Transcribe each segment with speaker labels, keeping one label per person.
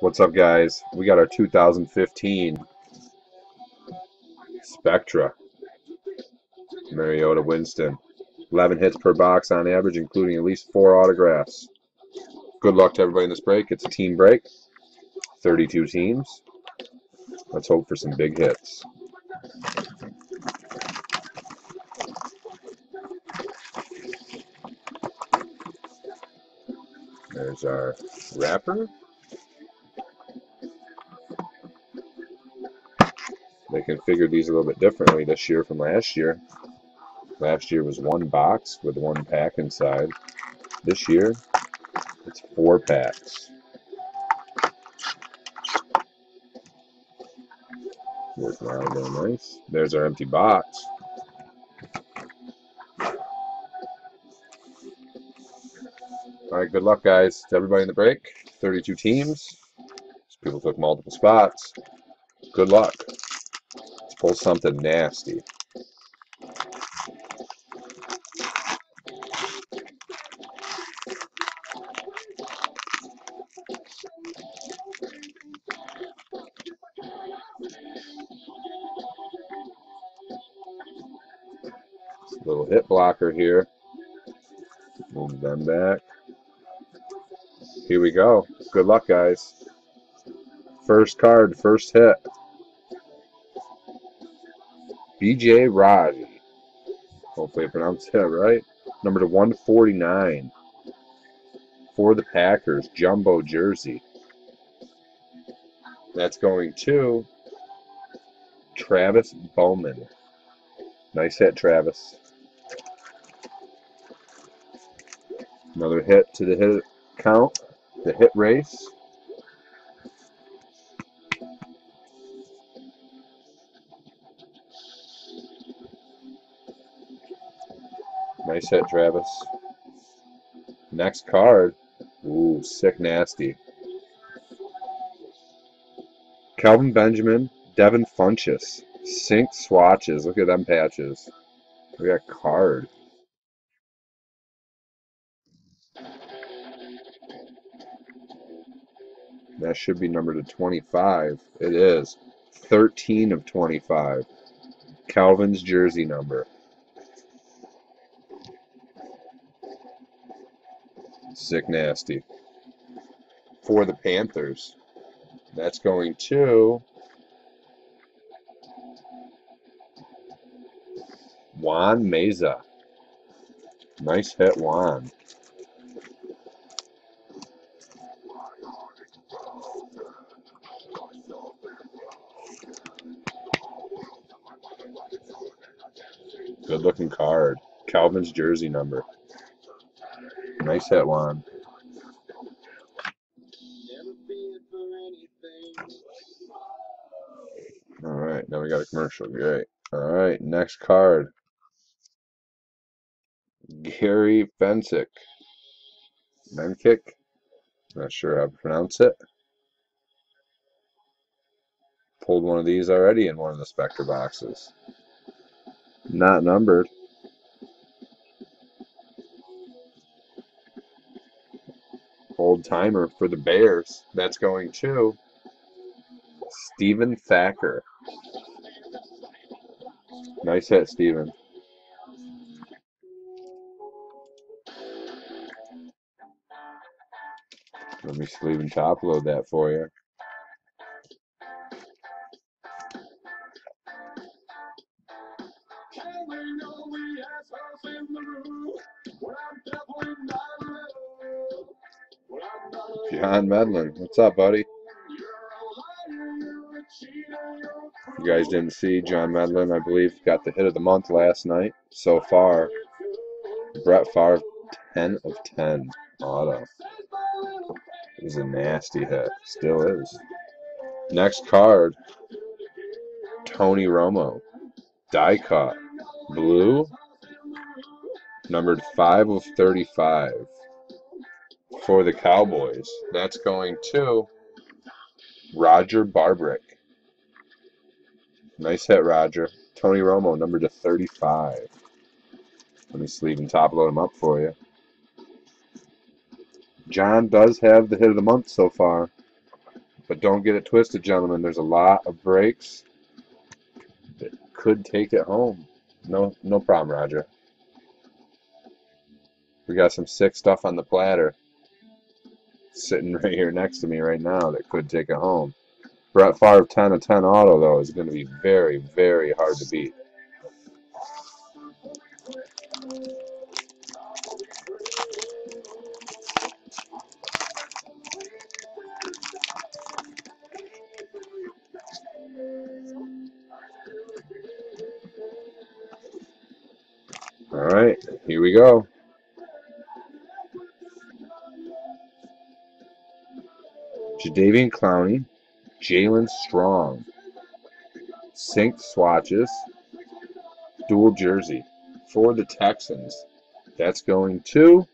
Speaker 1: What's up, guys? We got our 2015 Spectra. Mariota Winston. 11 hits per box on average, including at least four autographs. Good luck to everybody in this break. It's a team break. 32 teams. Let's hope for some big hits. There's our wrapper. Configured these a little bit differently this year from last year. Last year was one box with one pack inside. This year, it's four packs. Working out real nice. There's our empty box. All right, good luck, guys, to everybody in the break. 32 teams. People took multiple spots. Good luck. Pull something nasty. Little hit blocker here. Move them back. Here we go. Good luck, guys. First card, first hit. BJ Raji. Hopefully I pronounced that right. Number to 149. For the Packers, Jumbo Jersey. That's going to Travis Bowman. Nice hit, Travis. Another hit to the hit count, the hit race. Nice hit, Travis. Next card. Ooh, sick nasty. Kelvin Benjamin, Devin Funchess. Sync swatches. Look at them patches. We got card. That should be numbered to 25. It is. 13 of 25. Calvin's jersey number. Sick nasty. For the Panthers. That's going to Juan Meza. Nice hit, Juan. Good looking card. Calvin's jersey number. Nice hit, Juan. All right, now we got a commercial. Great. All right, next card. Gary Fencik. Benkick. Not sure how to pronounce it. Pulled one of these already in one of the Spectra boxes. Not numbered. Old timer for the Bears. That's going to Stephen Thacker. Nice hit, Steven. Let me sleeve and top load that for you. John Medlin, what's up, buddy? You guys didn't see John Medlin, I believe, got the hit of the month last night. So far, Brett Favre, 10 of 10 auto. It was a nasty hit. Still is. Next card, Tony Romo. Die cut. Blue. Numbered 5 of 35. For the Cowboys. That's going to Roger Barbrick. Nice hit, Roger. Tony Romo, number to 35. Let me sleeve and top load him up for you. John does have the hit of the month so far. But don't get it twisted, gentlemen. There's a lot of breaks that could take it home. No, no problem, Roger. We got some sick stuff on the platter sitting right here next to me right now that could take it home. Brett Favre 10 of 10 auto, though, is going to be very, very hard to beat. All right, here we go. Jadeveon Clowney, Jaelen Strong, Sync swatches, dual jersey for the Texans. That's going to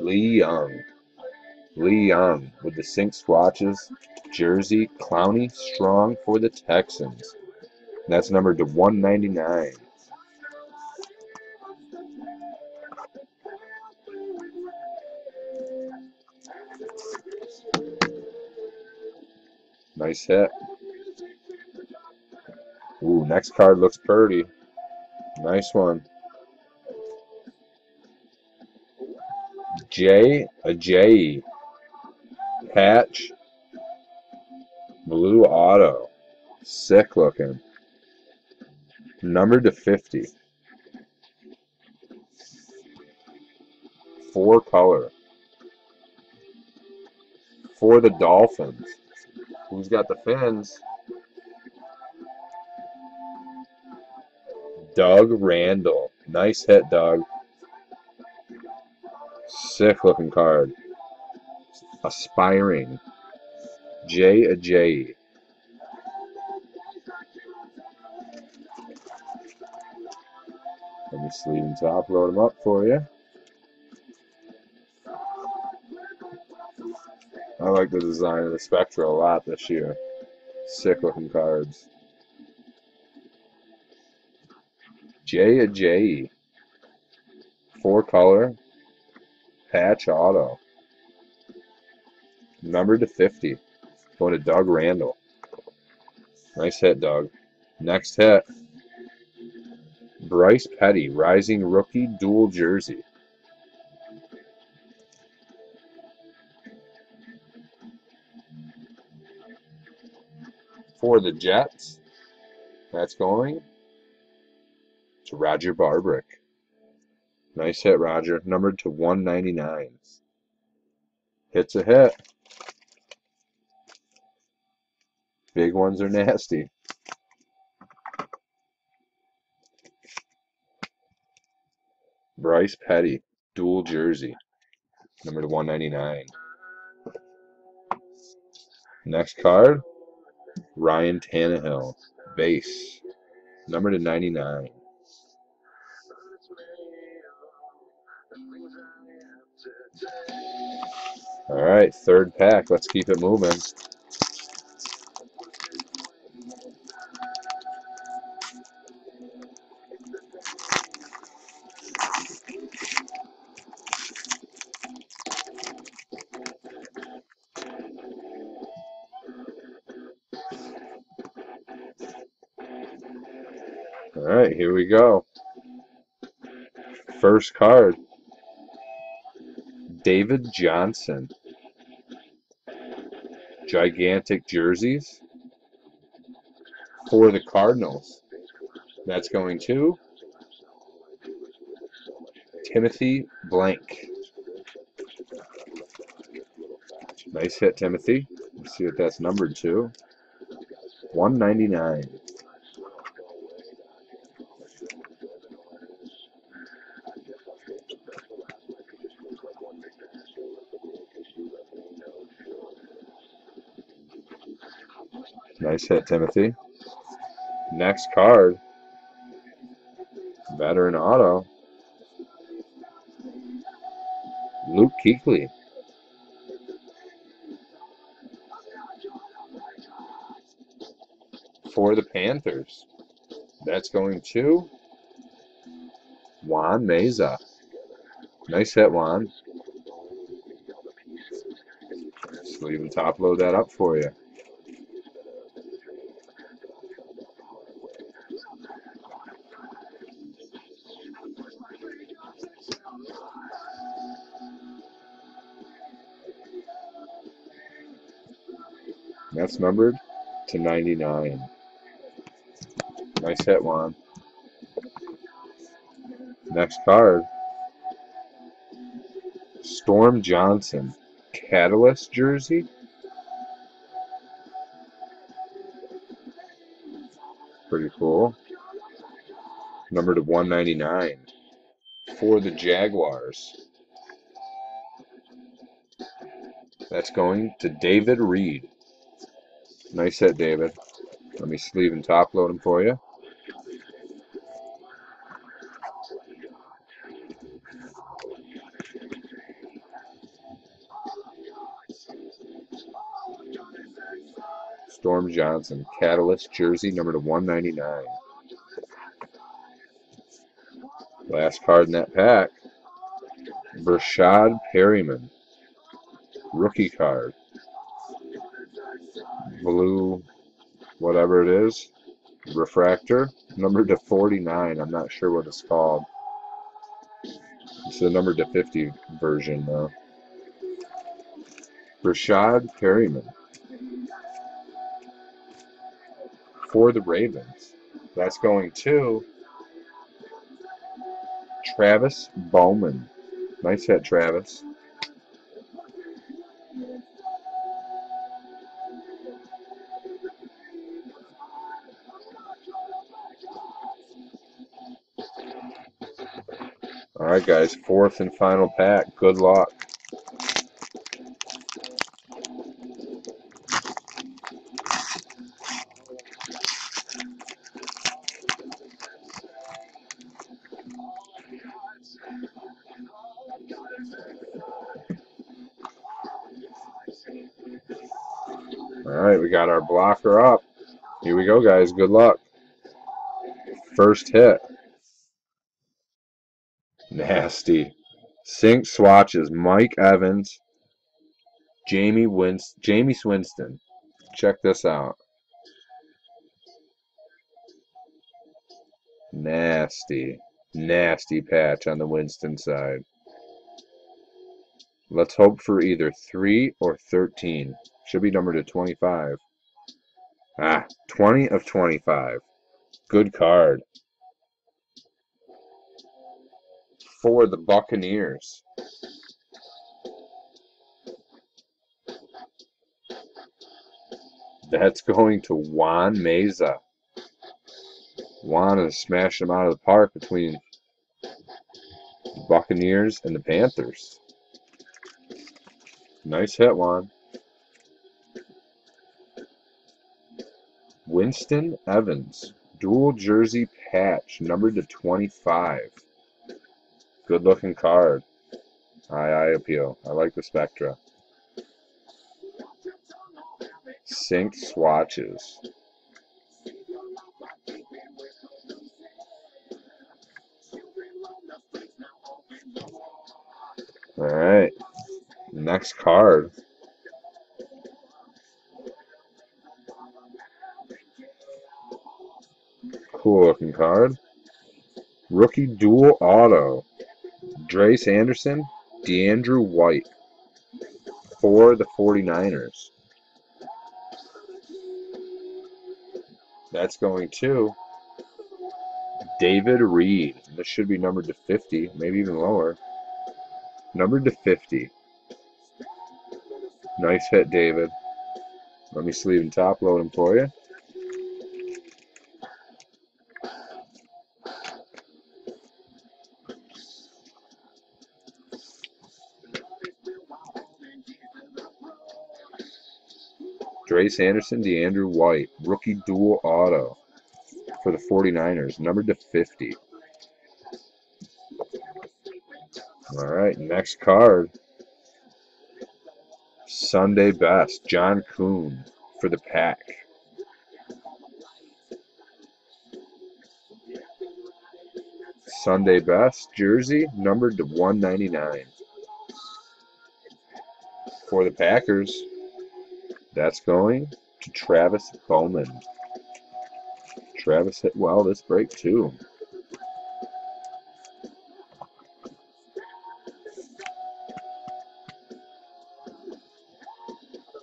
Speaker 1: Lee Young. Lee Young with the sync swatches, jersey, Clowney, Strong for the Texans. That's numbered to 199. Nice hit. Ooh, next card looks pretty. Nice one. J, a J. Patch. Blue auto. Sick looking. Numbered to 50. Four color. For the Dolphins. Who's got the fins? Doug Randall. Nice hit, Doug. Sick looking card. Aspiring. J a J. Let me sleeve and top load them up for you. I like the design of the Spectra a lot this year. Sick looking cards. Jay Ajayi. Four color. Patch auto. Number to 50. Going to Doug Randall. Nice hit, Doug. Next hit. Bryce Petty, Rising Rookie Dual Jersey. For the Jets, that's going to Roger Barbrick. Nice hit, Roger. Numbered to 199. Hits a hit. Big ones are nasty. Bryce Petty, dual jersey, number to 199. Next card, Ryan Tannehill, base, number to 99. All right, third pack. Let's keep it moving. Go. First card. David Johnson. Gigantic jerseys for the Cardinals. That's going to Timothy Blank. Nice hit, Timothy. Let's see what that's numbered to. 199. Nice hit, Timothy. Next card. Veteran auto. Luke Kuechly. For the Panthers. That's going to Juan Meza. Nice hit, Juan. Sleeve and top load that up for you. That's numbered to 99. Nice hit, Juan. Next card. Storm Johnson. Catalyst jersey. Pretty cool. Number to 199 for the Jaguars. That's going to David Reed. Nice hit, David. Let me sleeve and top load them for you. Storm Johnson, Catalyst jersey number to 199. Last card in that pack. Breshad Perriman, Rookie card blue, whatever it is, refractor, number to 49. I'm not sure what it's called. It's the number to 50 version, though. Breshad Perriman for the Ravens. That's going to Travis Bowman. Nice hit, Travis. Guys, fourth and final pack. Good luck. Alright, we got our blocker up. Here we go, guys. Good luck. First hit. Nasty. Sync swatches. Mike Evans. Jamie Winst Jameis Winston. Check this out. Nasty. Nasty patch on the Winston side. Let's hope for either 3 or 13. Should be numbered to 25. Ah, 20 of 25. Good card. For the Buccaneers. That's going to Juan Meza. Juan is smashing them out of the park between the Buccaneers and the Panthers. Nice hit, Juan. Winston Evans, dual jersey patch, numbered to 25. Good looking card. High eye appeal. I like the Spectra. Sync swatches. Alright. Next card. Cool looking card. Rookie dual auto. Dres Anderson, DeAndrew White for the 49ers. That's going to David Reed. This should be numbered to 50, maybe even lower. Numbered to 50. Nice hit, David. Let me sleeve and top load him for you. Trace Anderson, DeAndrew White, rookie dual auto for the 49ers, numbered to 50. All right, next card. Sunday best, John Kuhn for the pack. Sunday best jersey, numbered to 199. For the Packers, that's going to Travis Bowman. Travis hit well this break, too.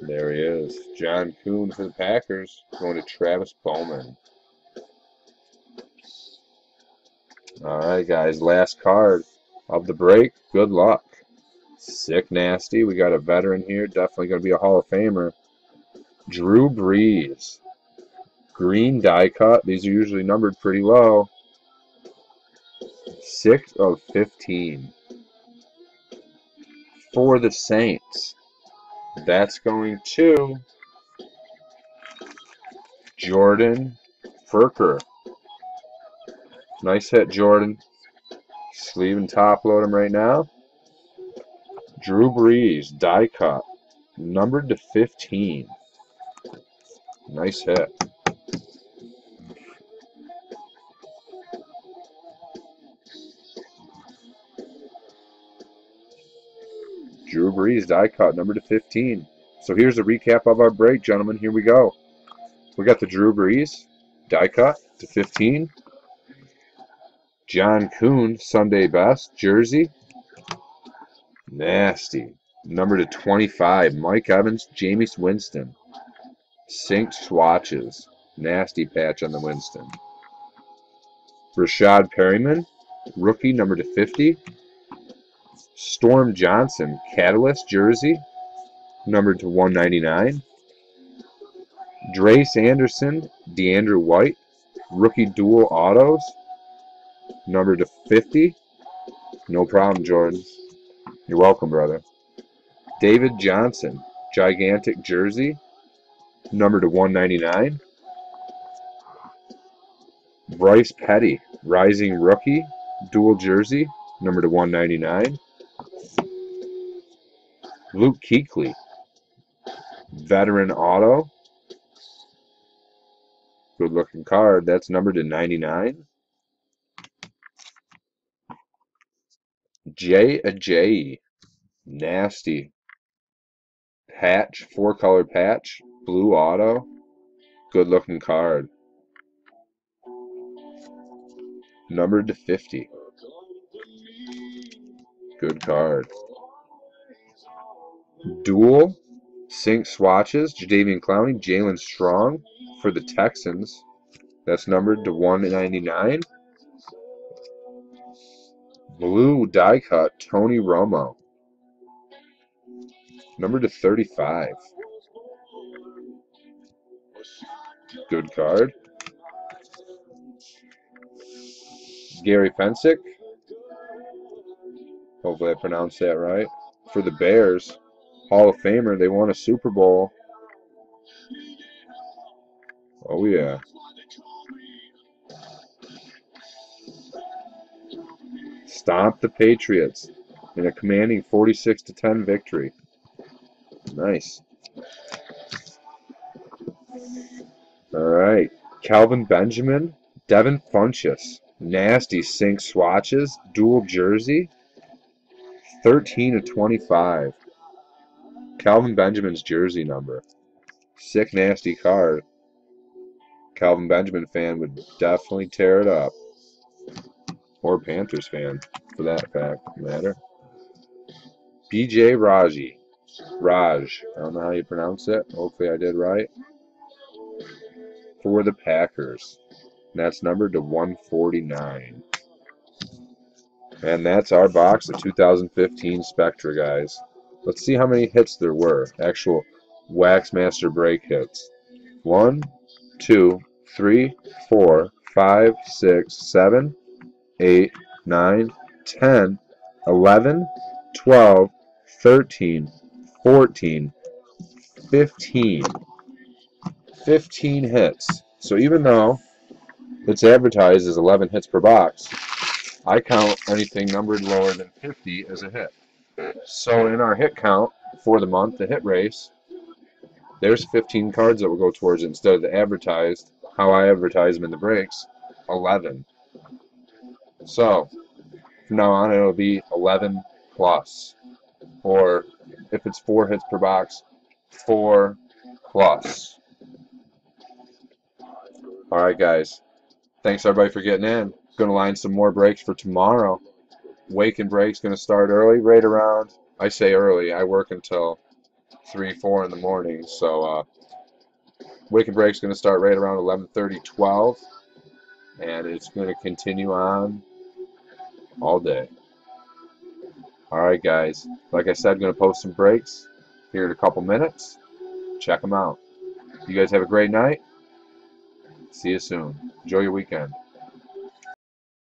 Speaker 1: There he is. John Kuhn for the Packers going to Travis Bowman. All right, guys. Last card of the break. Good luck. Sick nasty. We got a veteran here. Definitely going to be a Hall of Famer. Drew Brees. Green die cut. These are usually numbered pretty low. 6 of 15. For the Saints. That's going to Jordan Furker. Nice hit, Jordan. Sleeve and top load him right now. Drew Brees, die cut. Numbered to 15. Nice hit. Drew Brees, die cut, number to 15. So here's a recap of our break, gentlemen. Here we go. We got the Drew Brees, die cut to 15. John Kuhn, Sunday best, jersey. Nasty. Number to 25, Mike Evans, Jameis Winston. Synced swatches. Nasty patch on the Winston. Rashad Perriman, rookie, number to 50. Storm Johnson, Catalyst jersey, numbered to 199. Dres Anderson, DeAndre White, rookie dual autos, numbered to 50. No problem, Jordan. You're welcome, brother. David Johnson, gigantic jersey, numbered to 199. Bryce Petty, rising rookie, dual jersey, number to 199. Luke Kuechly, veteran auto. Good looking card. That's numbered to 99. Jay Ajayi. Nasty. Patch, four color patch. Blue auto. Good looking card. Numbered to 50. Good card. Dual sync swatches, Jadeveon Clowney, Jaelen Strong for the Texans. That's numbered to 199. Blue die cut, Tony Romo. Numbered to 35. Good card. Gary Fencik. Hopefully I pronounced that right. For the Bears. Hall of Famer. They won a Super Bowl. Oh, yeah. Stomp the Patriots in a commanding 46 to 10 victory. Nice. Right. Calvin Benjamin, Devin Funchess. Nasty sync swatches, dual jersey. 13 to 25. Calvin Benjamin's jersey number. Sick, nasty card. Calvin Benjamin fan would definitely tear it up. Or Panthers fan, for that fact matter. BJ Raji. Raj. I don't know how you pronounce it. Hopefully I did right. For the Packers. And that's numbered to 149. And that's our box of 2015 Spectra, guys. Let's see how many hits there were. Actual Waxmaster break hits. One, two, three, four, five, six, seven, eight, nine, ten, eleven, twelve, thirteen, fourteen, fifteen. 15 hits. So even though it's advertised as 11 hits per box, I count anything numbered lower than 50 as a hit. So in our hit count for the month, the hit race, there's 15 cards that will go towards it instead of the advertised, how I advertise them in the breaks, 11. So, from now on, it'll be 11 plus. Or, if it's 4 hits per box, 4 plus. Alright, guys. Thanks, everybody, for getting in. Going to line some more breaks for tomorrow. Wake and break's going to start early, right around, I say early, I work until 3, 4 in the morning, so uh, Wake and break's going to start right around 11.30, 12, and it's going to continue on all day. Alright guys, like I said, going to post some breaks here in a couple minutes. Check them out. You guys have a great night. See you soon. Enjoy your weekend.